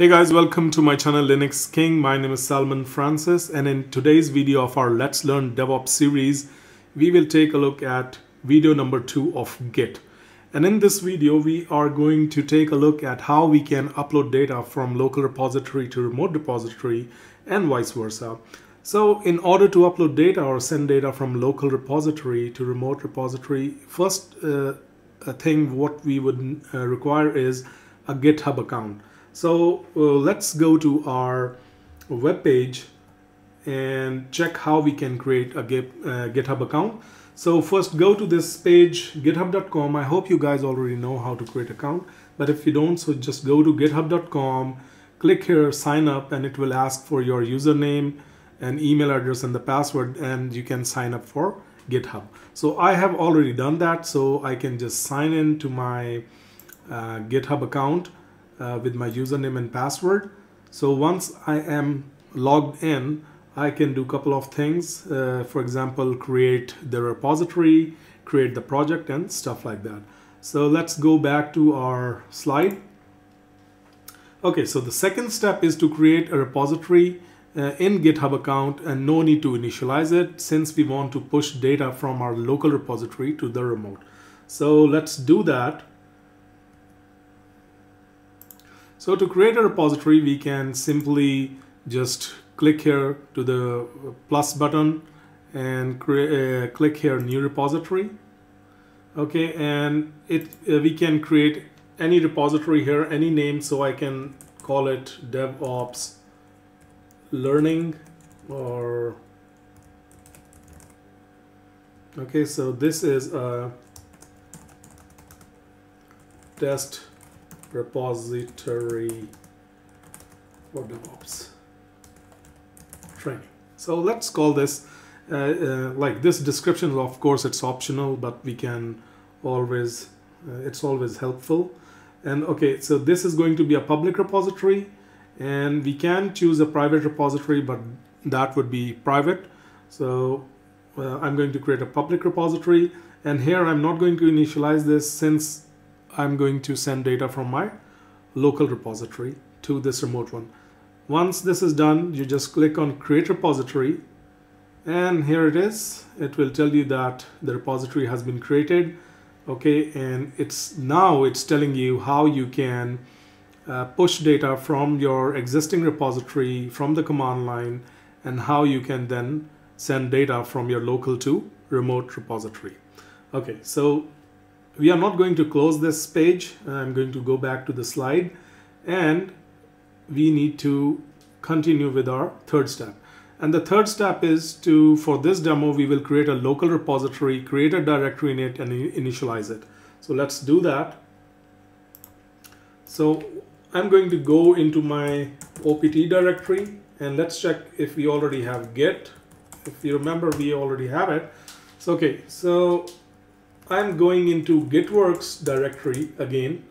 Hey guys, welcome to my channel Linux King. My name is Salman Francis and in today's video of our Let's Learn DevOps series, we will take a look at video number two of Git. And in this video, we are going to take a look at how we can upload data from local repository to remote repository and vice versa. So in order to upload data or send data from local repository to remote repository, first uh, thing what we would uh, require is a GitHub account. So uh, let's go to our web page and check how we can create a uh, GitHub account. So first go to this page github.com. I hope you guys already know how to create account, but if you don't, so just go to github.com, click here, sign up, and it will ask for your username and email address and the password, and you can sign up for GitHub. So I have already done that, so I can just sign in to my uh, GitHub account with my username and password. So once I am logged in, I can do a couple of things. Uh, for example, create the repository, create the project and stuff like that. So let's go back to our slide. Okay, so the second step is to create a repository uh, in GitHub account and no need to initialize it since we want to push data from our local repository to the remote. So let's do that. So to create a repository, we can simply just click here to the plus button and uh, click here new repository. Okay, and it uh, we can create any repository here, any name. So I can call it DevOps Learning or okay. So this is a test repository for DevOps training. So let's call this uh, uh, like this description. Of course, it's optional, but we can always uh, it's always helpful. And okay, so this is going to be a public repository, and we can choose a private repository, but that would be private. So uh, I'm going to create a public repository, and here I'm not going to initialize this since I'm going to send data from my local repository to this remote one. Once this is done, you just click on create repository and here it is. It will tell you that the repository has been created. Okay, and it's now it's telling you how you can uh, push data from your existing repository from the command line and how you can then send data from your local to remote repository. Okay, so we are not going to close this page. I'm going to go back to the slide and we need to continue with our third step. And the third step is to, for this demo, we will create a local repository, create a directory in it and initialize it. So let's do that. So I'm going to go into my OPT directory and let's check if we already have Git. If you remember, we already have it. So, okay, so I'm going into Gitworks directory again.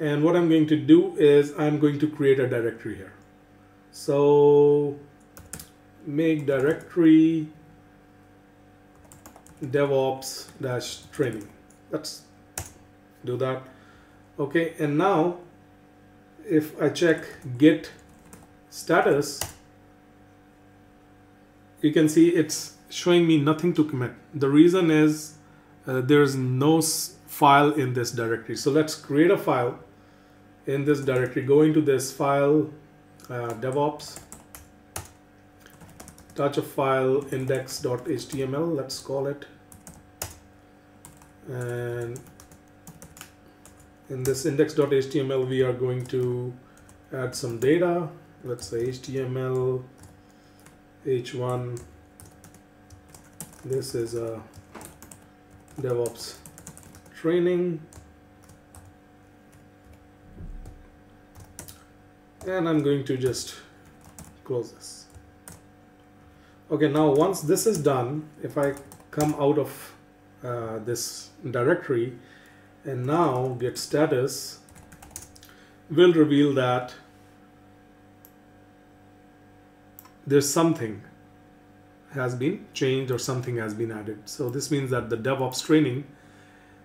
And what I'm going to do is I'm going to create a directory here. So make directory DevOps dash training. Let's do that. Okay, and now if I check git status, you can see it's showing me nothing to commit. The reason is uh, there's no file in this directory. So let's create a file in this directory. Go into this file, uh, DevOps, touch a file index.html, let's call it. And in this index.html, we are going to add some data. Let's say HTML h1. This is a DevOps training. And I'm going to just close this. Okay, now once this is done, if I come out of uh, this directory and now git status will reveal that there's something has been changed or something has been added. So this means that the DevOps training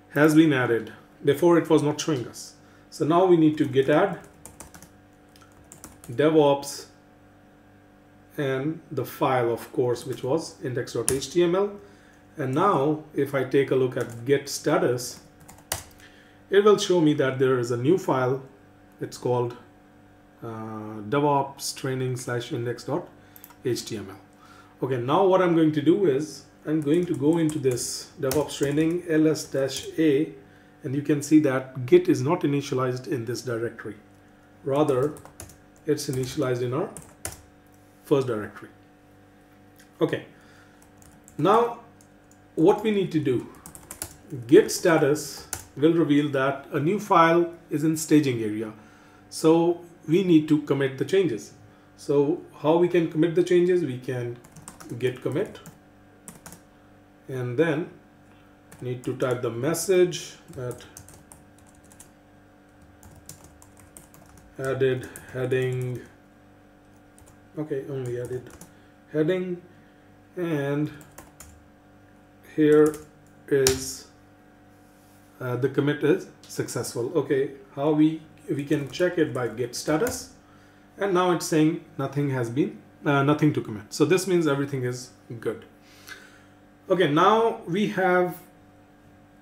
has been added. Before it was not showing us. So now we need to git add DevOps and the file of course which was index.html and now if I take a look at git status it will show me that there is a new file it's called uh, DevOps training slash index.html okay now what I'm going to do is I'm going to go into this DevOps training ls-a and you can see that git is not initialized in this directory. Rather it's initialized in our first directory. Okay now what we need to do git status will reveal that a new file is in staging area. So we need to commit the changes. So how we can commit the changes? We can git commit. And then need to type the message that added heading. Okay only added heading. And here is uh, the commit is successful. Okay how we we can check it by git status. And now it's saying nothing has been uh, nothing to commit. So this means everything is good. Okay now we have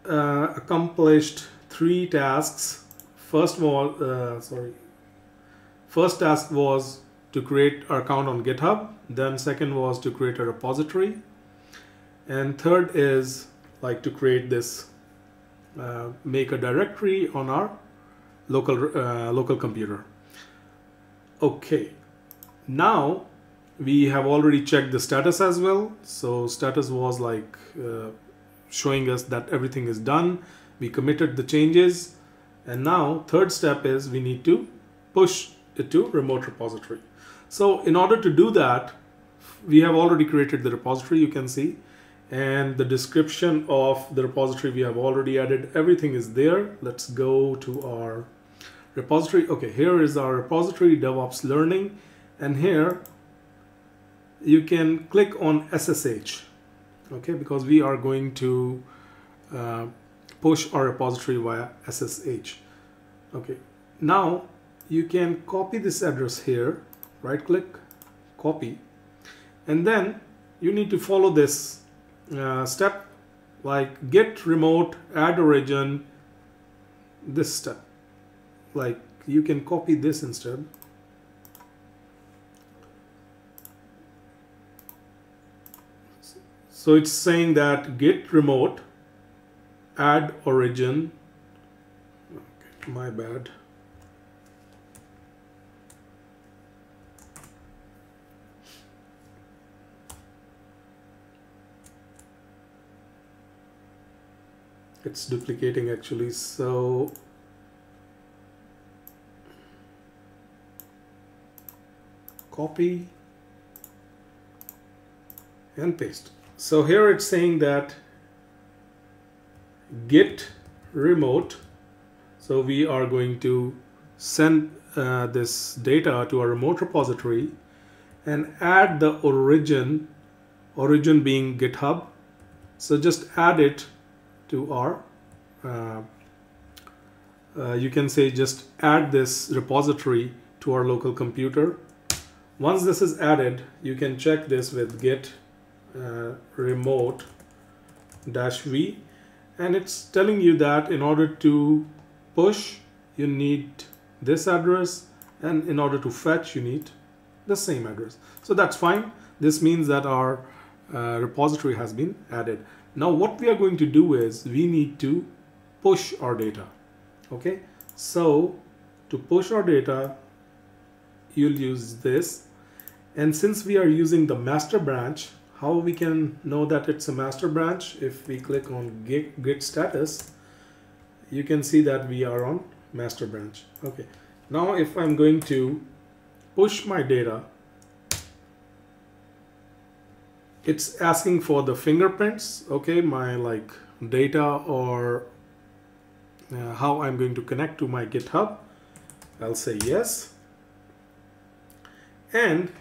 uh, accomplished three tasks. First of all uh, sorry. First task was to create our account on github. Then second was to create a repository. And third is like to create this uh, make a directory on our local uh, local computer. Okay. Now we have already checked the status as well. So status was like uh, showing us that everything is done. We committed the changes. And now third step is we need to push it to remote repository. So in order to do that we have already created the repository you can see. And the description of the repository we have already added everything is there. Let's go to our repository. Okay here is our repository DevOps learning. And here you can click on SSH okay because we are going to uh, push our repository via SSH okay now you can copy this address here right click copy and then you need to follow this uh, step like git remote add origin this step. Like you can copy this instead so it's saying that git remote add origin. My bad. It's duplicating actually so copy and paste so here it's saying that git remote so we are going to send uh, this data to a remote repository and add the origin origin being github. So just add it to our uh, uh, you can say just add this repository to our local computer. Once this is added you can check this with git uh, remote dash v. And it's telling you that in order to push you need this address. And in order to fetch you need the same address. So that's fine. This means that our uh, repository has been added. Now what we are going to do is we need to push our data. Okay, so to push our data, you'll use this. And since we are using the master branch, how we can know that it's a master branch? If we click on git, git status, you can see that we are on master branch. Okay, now if I'm going to push my data, it's asking for the fingerprints okay my like data or uh, how I'm going to connect to my github I'll say yes and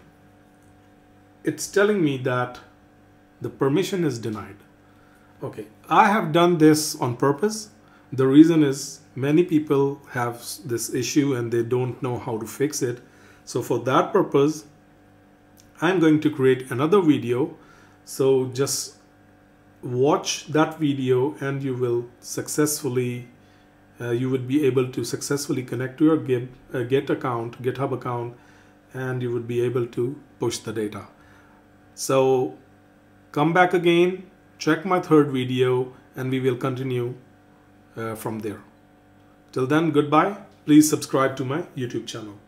it's telling me that the permission is denied okay I have done this on purpose the reason is many people have this issue and they don't know how to fix it So for that purpose, I'm going to create another video. So just watch that video and you will successfully uh, you would be able to successfully connect to your Git, uh, Git account, GitHub account, and you would be able to push the data. So come back again, check my third video, and we will continue uh, from there. Till then, goodbye. Please subscribe to my YouTube channel.